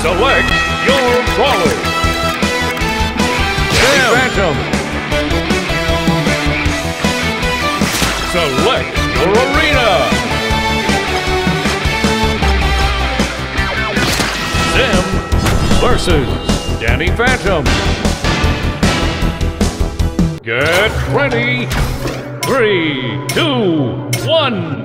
Select your brawler. Danny Phantom. Select your arena. Zim versus Danny Phantom. Get ready. Three, two, one,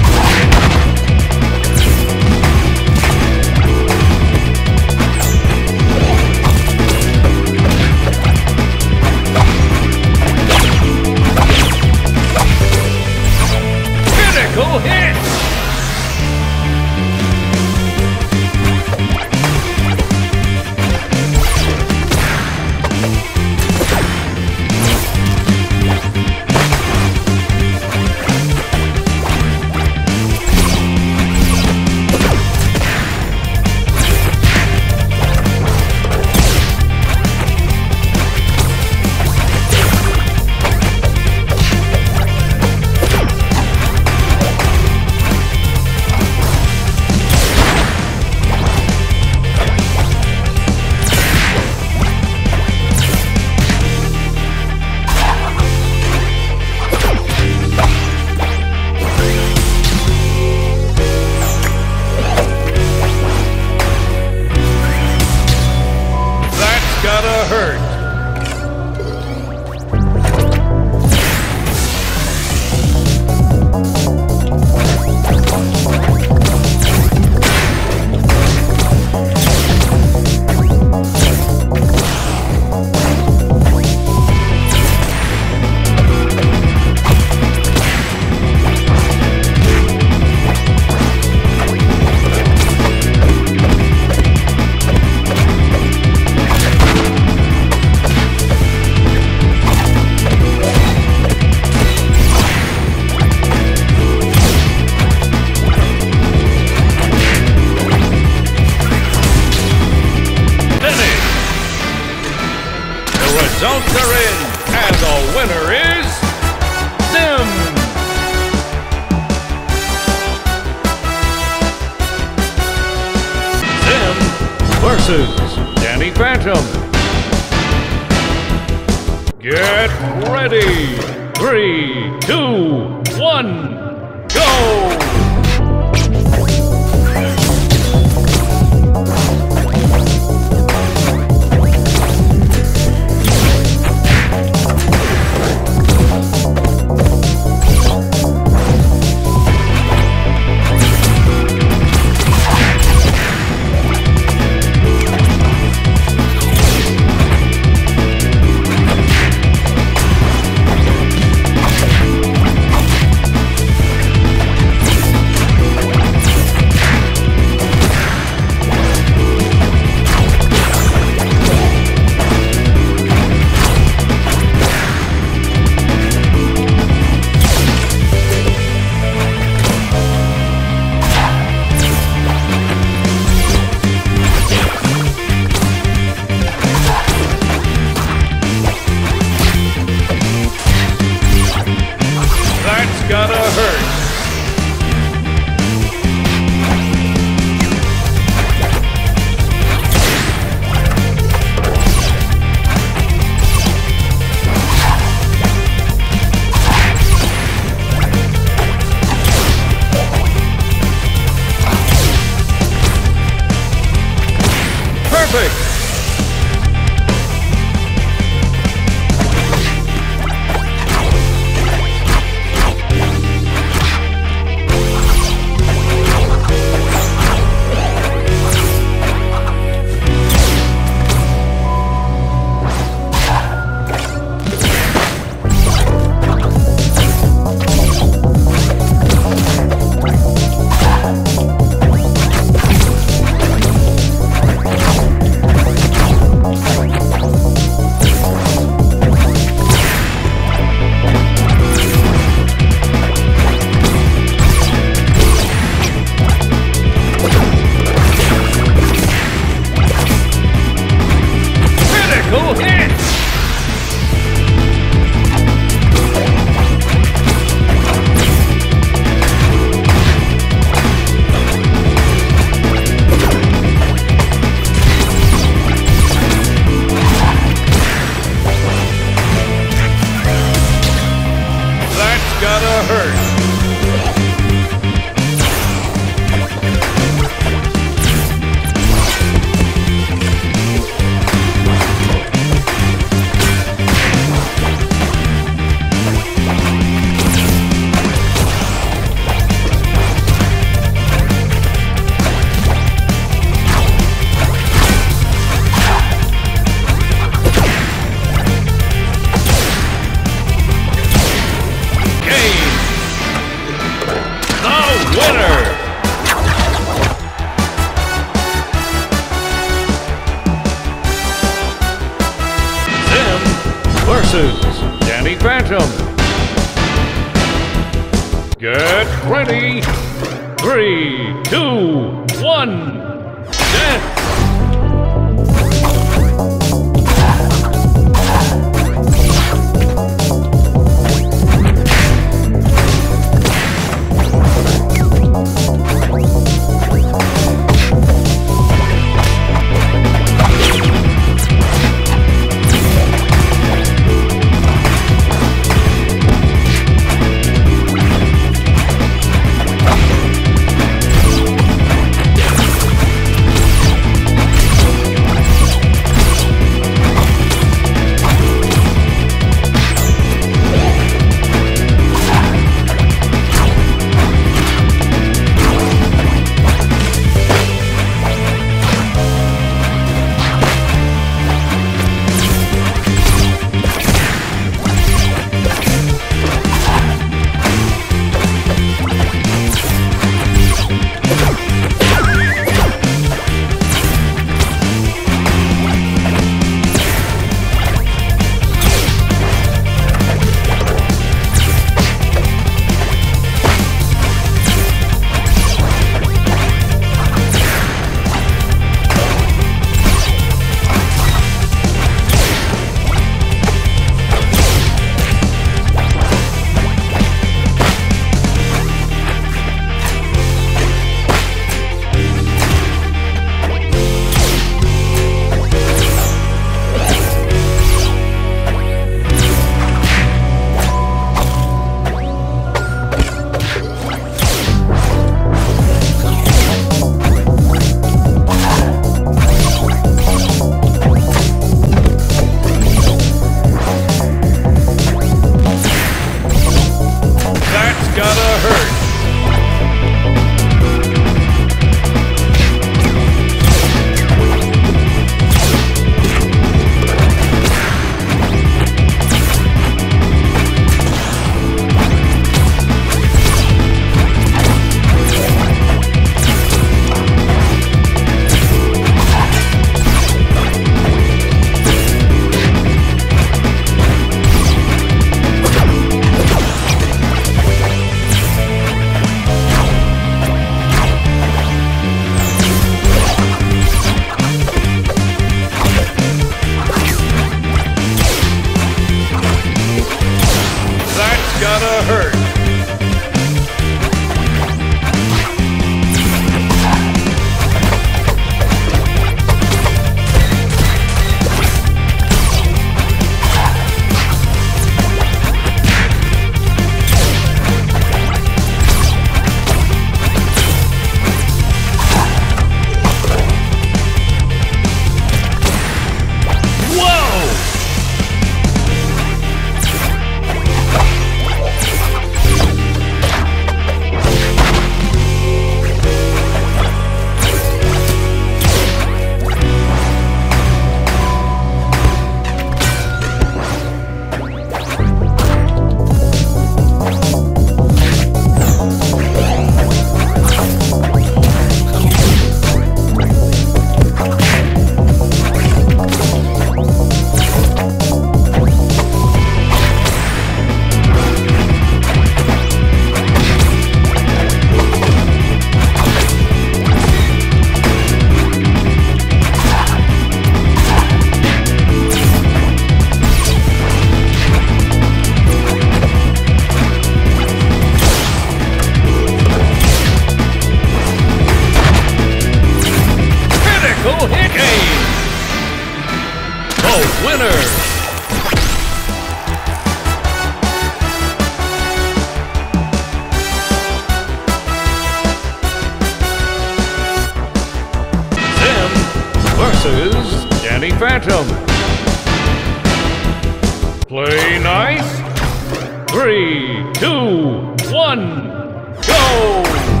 go!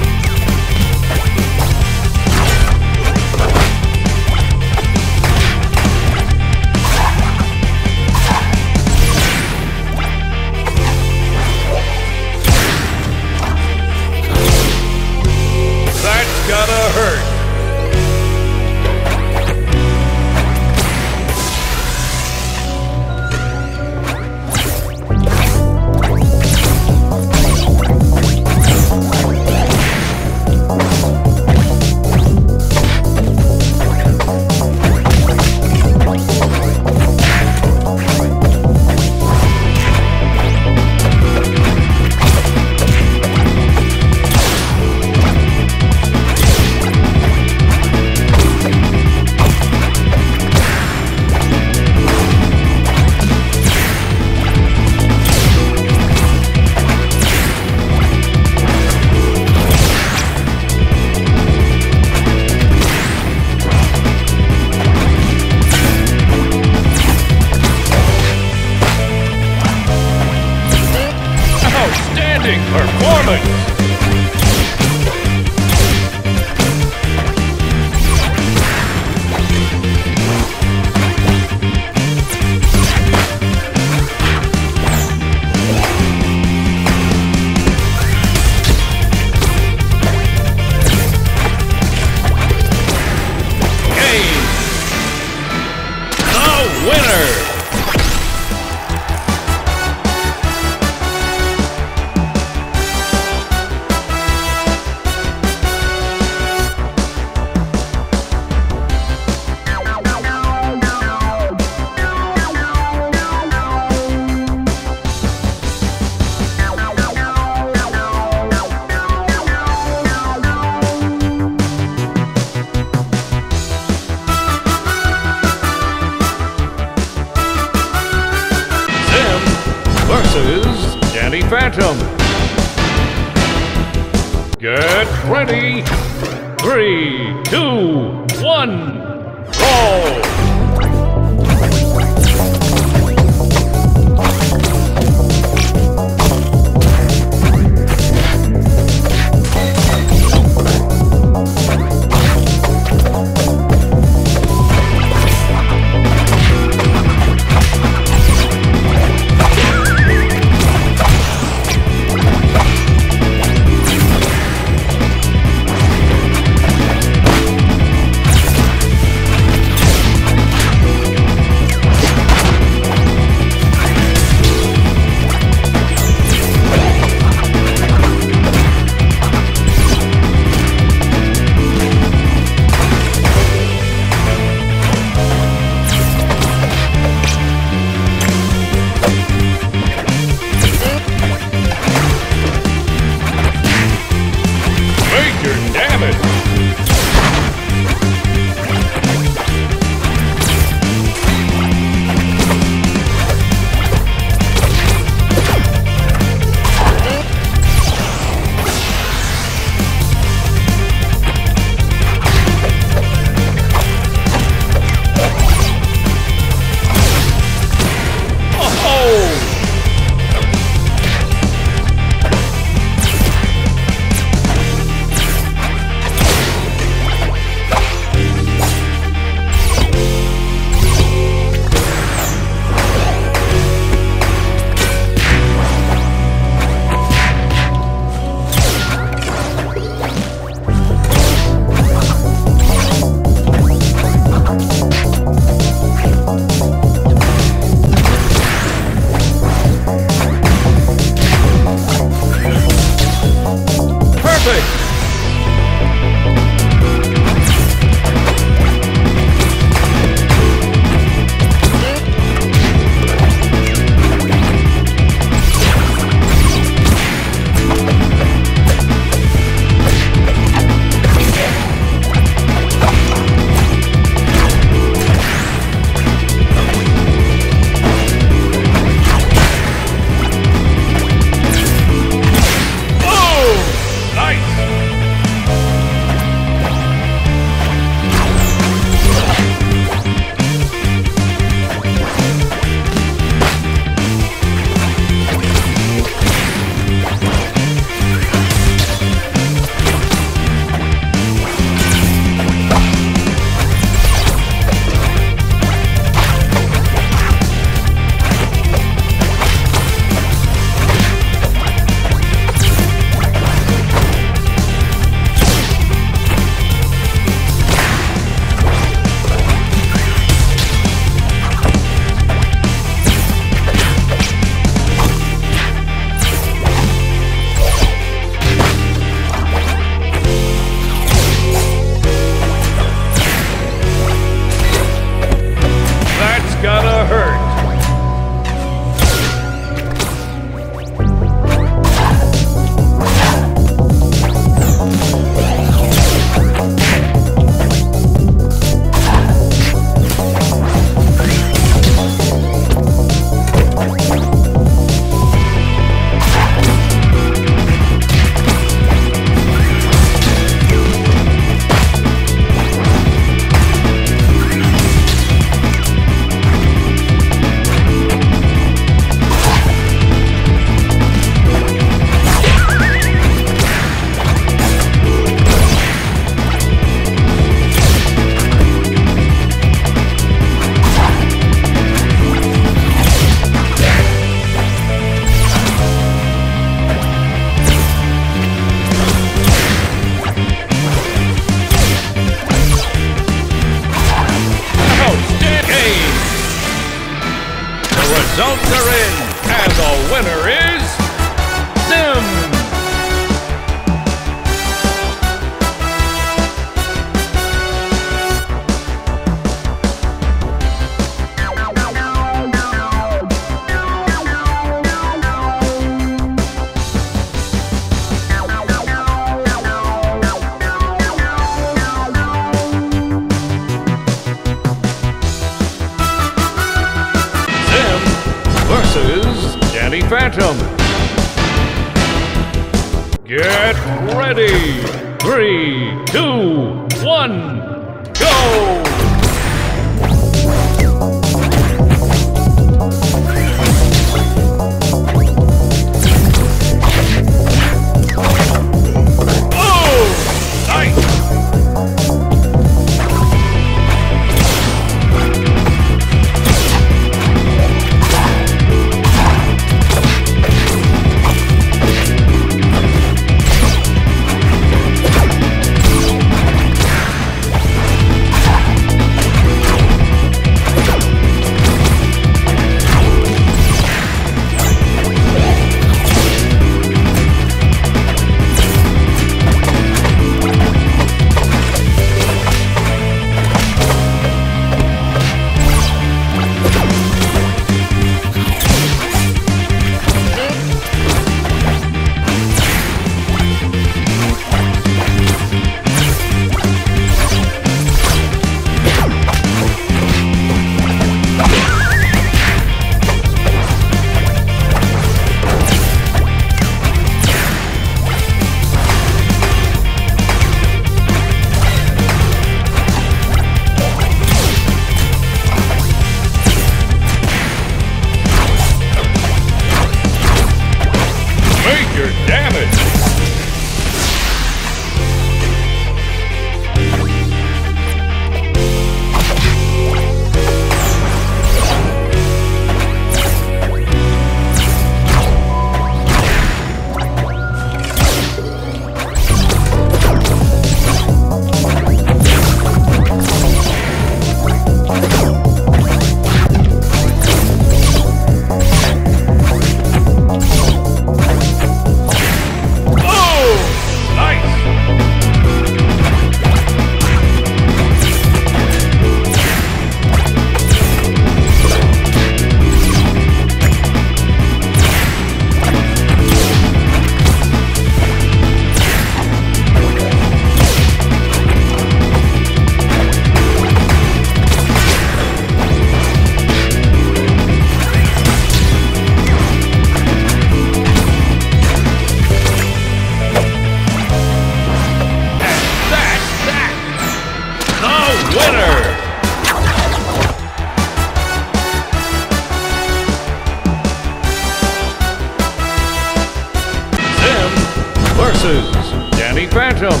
Danny Phantom.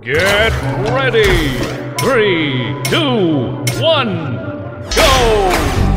Get ready! Three, two, one, go!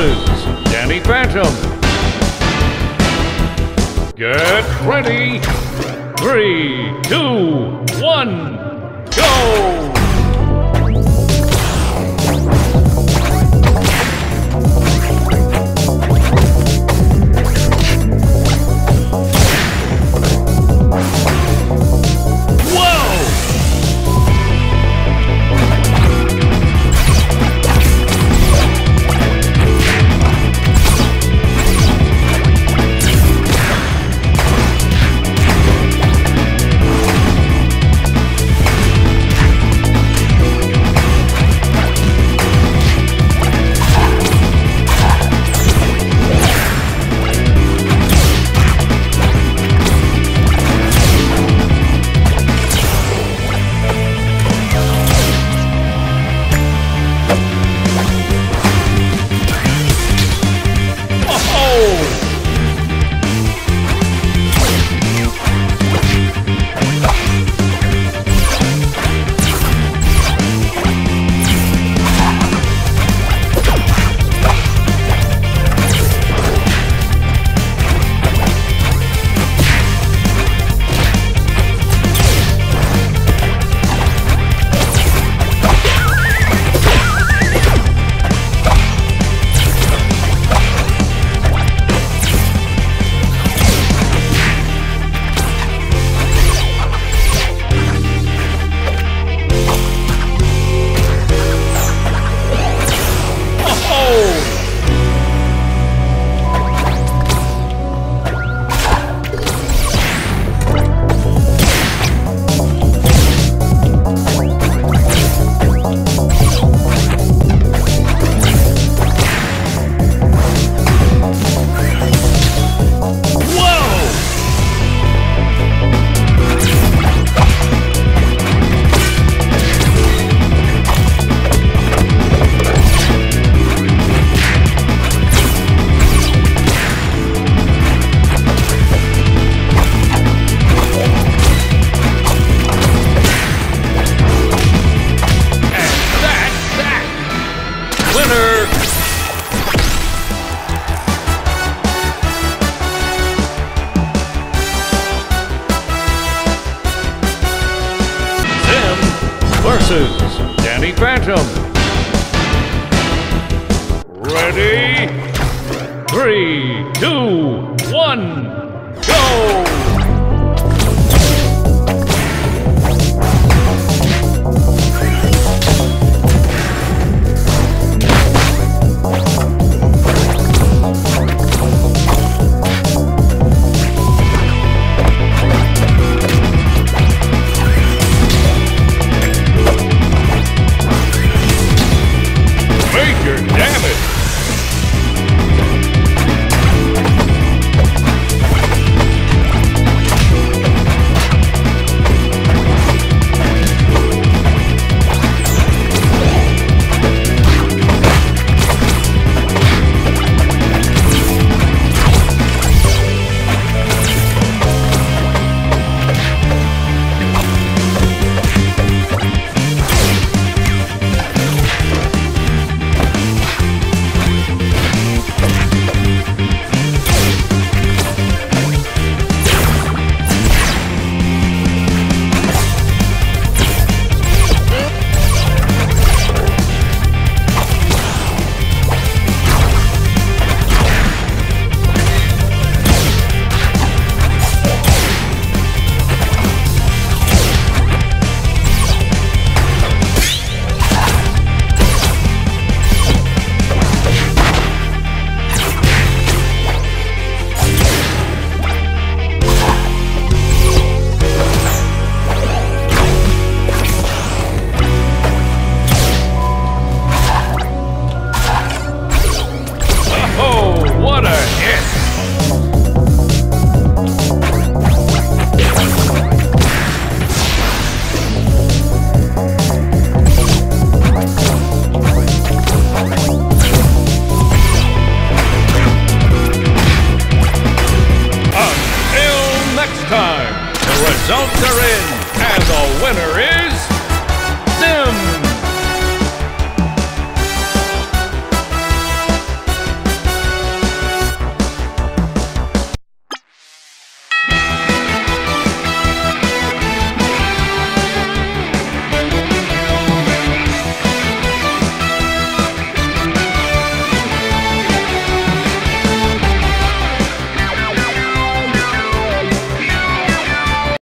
Danny Phantom. Get ready. Three, two, one, go!